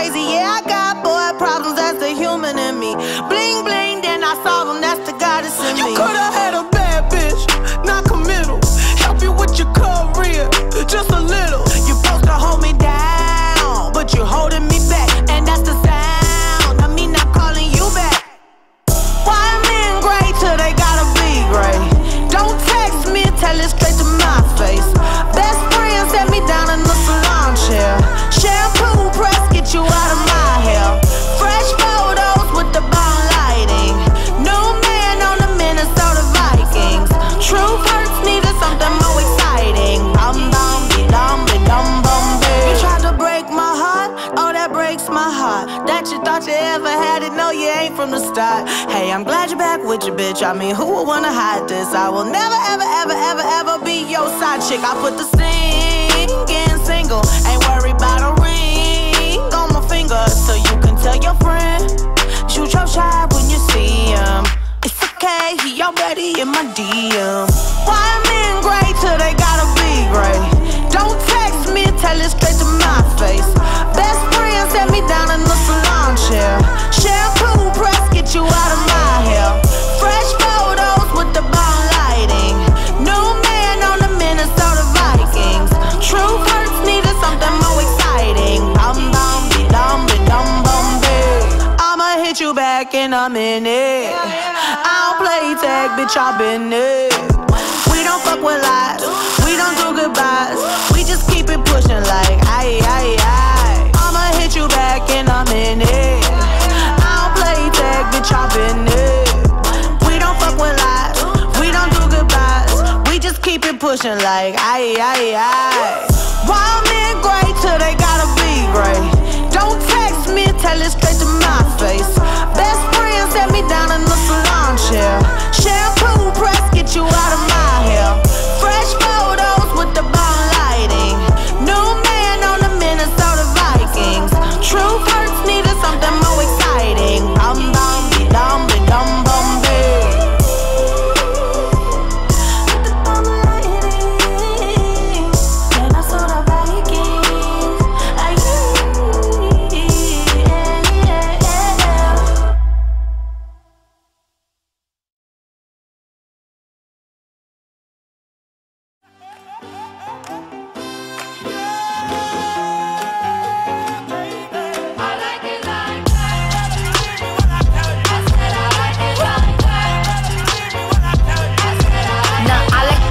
crazy, yeah, I got boy problems. That's the human in me. Bling bling, then I solve them. Ever had it, no you ain't from the start. Hey, I'm glad you're back with your bitch. I mean, who would wanna hide this? I will never ever ever ever ever be your side chick. I put the singing single, ain't worried about a ring on my finger, so you can tell your friend. Shoot your shot when you see him. It's okay, he already in my DM. Why men gray till they gotta be gray? Don't text me, tell it straight to my face. Back in minute. I don't play tag, bitch, I been it. We don't fuck with lies, we don't do goodbyes. We just keep it pushing like aye aye aye. I'ma hit you back in a minute. I don't play tag, bitch, I been it. We don't fuck with lies, we don't do goodbyes. We just keep it pushing like aye aye aye. Why men gray till they gotta be great? Don't text me, tell it straight to my face. Down in the salon chair. Shampoo press,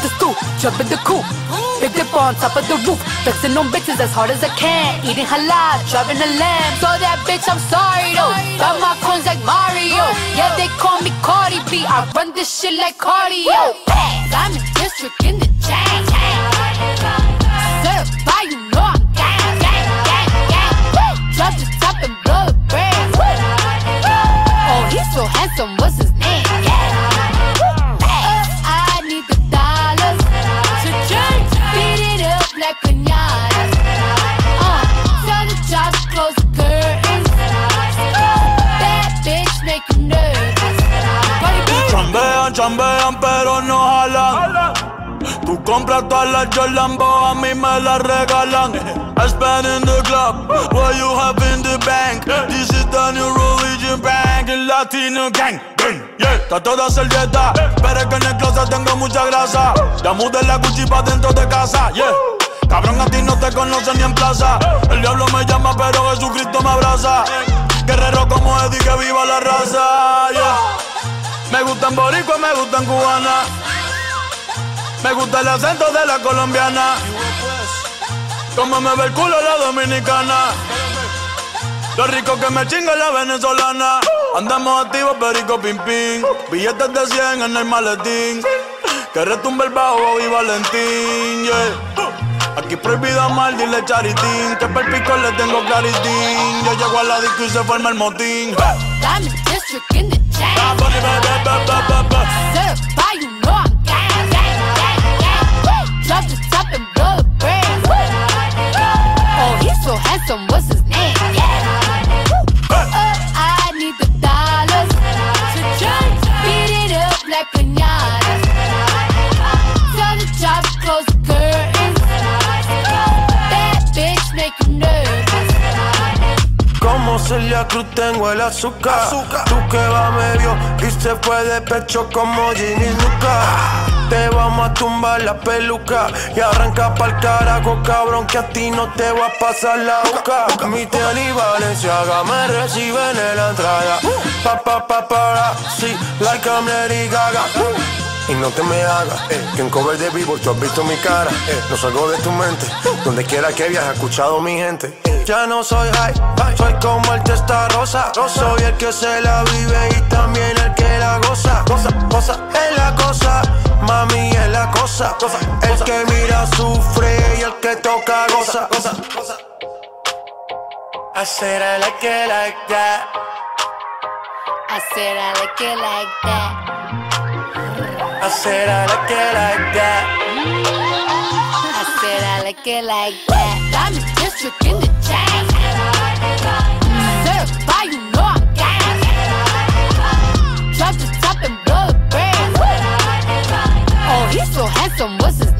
Ferrari, the stoop, jump in the coop. Big dip on top of the roof, flexing on bitches as hard as I can. Eating halal, driving a lamb. So that bitch, I'm sorry though. Got my coins like Mario. Yeah, they call me Cardi B. I run this shit like cardio. I'm in district in the chain. Certified, you know I'm gang, gang, gang, gang. Drop the top and blow the brand. Oh, he's so handsome, what's his name? I Chambean, pero no jalan. Tú compras todas las Jolambo, a mí me las regalan. I spend in the club, what you have in the bank. This is the new religion bank, el Latino gang. Gang, Yeah, está toda servieta, pero es que en el closet tengo mucha grasa. Ya mudé la Gucci pa' dentro de casa, yeah. Cabrón, a ti no te conocen ni en plaza. El diablo me llama, pero Jesucristo me abraza. Guerrero como Eddie, que viva la raza, yeah. Me gustan boricua, me gustan cubana. Me gusta el acento de la colombiana. Como me ve el culo la dominicana. Lo rico que me chinga la venezolana. Andamos activos, perico pim pim. Billetes de 100 en el maletín. Que retumbe el bajo y Valentín, yeah. Aquí prohibido mal, dile charitín. Que per pico le tengo claritín. Yo llego a la disco y se forma el motín. Diamond District Celia Cruz tengo el azúcar. Tú que va medio y se fue de pecho como Ginny Luca. Te vamos a tumbar la peluca y arranca pa'l carajo, cabrón, que a ti no te va a pasar la boca. Mi y Valenciaga me reciben en la entrada. Pa, pa, sí, like I'm Gaga. Y no te me hagas, eh, que en cover de vivo tú has visto mi cara. Eh, no salgo de tu mente, donde quiera que viajes, he escuchado mi gente. Ya no soy high, soy como el testa rosa. Soy el que se la vive y también el que la goza. Cosa, cosa, es la cosa, mami es la cosa. El que mira sufre y el que toca goza. I said I like it like that. I said I like it like that. I said I like it like that. I said I like it like that. Diamond District in the chain. Certified, you know I'm gang. Drop the top and blow the brand. Oh, he's so handsome, what's his name?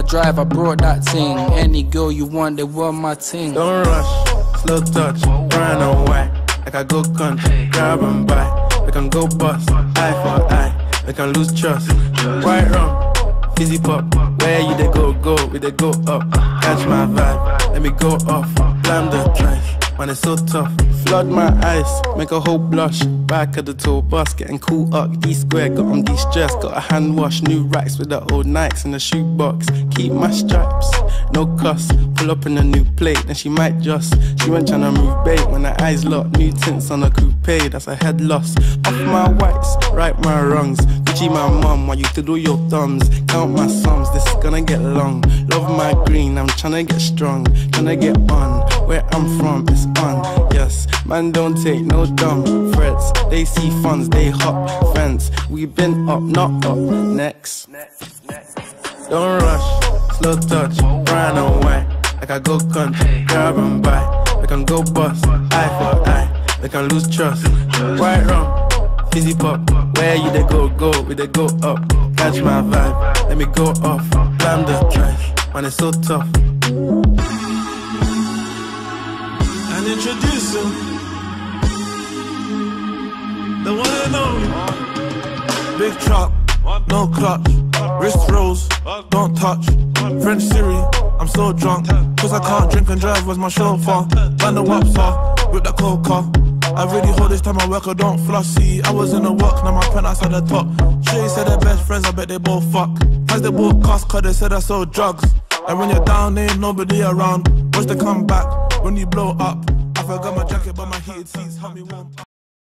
I drive, I brought that thing. Any girl you want, they want my ting. Don't rush, slow touch, and white. Like I go country, grab and buy. We can go bust, eye for eye. We can lose trust. White rum, fizzy pop. Where you they go, go, we they go up. Catch my vibe, let me go off. Blam the trash, man, it's so tough. Flood my eyes, make a whole blush. Back of the tour bus, getting cool up. D square, got on de-stress. Got a hand wash, new racks with the old Nikes in the shoebox. Keep my stripes, no cuss. Pull up in a new plate, then she might just. She went tryna move bait when her eyes locked. New tints on a coupe, that's a head loss. Off my whites, right my wrongs. Gucci my mum, while you do your thumbs. Count my sums, this is gonna get long. Love my green, I'm tryna get strong. Tryna get on, where I'm from, it's on. Yes, man, don't take no dumb threats. They see funds, they hop fence. we been up, not up. Next. Don't rush, slow touch, brown and white. Like I go country, grab and buy. We can go bust, eye for eye. We can lose trust. White rum, fizzy pop. Where you they go, go, we they go up. Catch my vibe, let me go off. Blam the trash, man, it's so tough. Him. The one and only. Big truck, no clutch. Wrist rolls, don't touch. French Siri, I'm so drunk. Cause I can't drink and drive, where's my chauffeur? Man, the waps off, with the coca. I really hold this time I work, I don't flossy. I was in the work, now my penthouse at the top. Shay said they're best friends, I bet they both fuck. As they both cost, cause they said I sold drugs. And when you're down, ain't nobody around. Watch they come back when you blow up. I forgot my jacket, but my heated seats help me warm.